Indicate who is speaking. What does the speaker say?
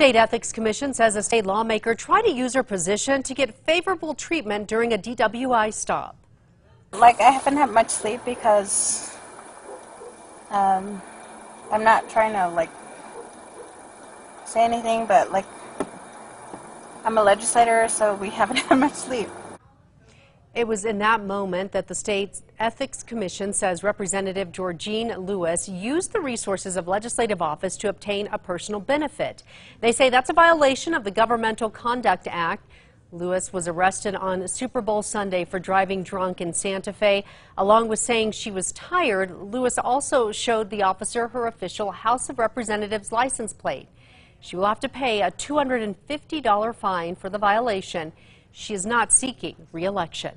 Speaker 1: State Ethics Commission says a state lawmaker tried to use her position to get favorable treatment during a DWI stop.
Speaker 2: Like, I haven't had much sleep because um, I'm not trying to, like, say anything, but, like, I'm a legislator, so we haven't had much sleep.
Speaker 1: It was in that moment that the state's Ethics Commission says Representative Georgene Louis used the resources of legislative office to obtain a personal benefit. They say that's a violation of the Governmental Conduct Act. Louis was arrested on Super Bowl Sunday for driving drunk in Santa Fe. Along with saying she was tired, Louis also showed the officer her official House of Representatives license plate. She will have to pay a $250 fine for the violation. She is not seeking re-election.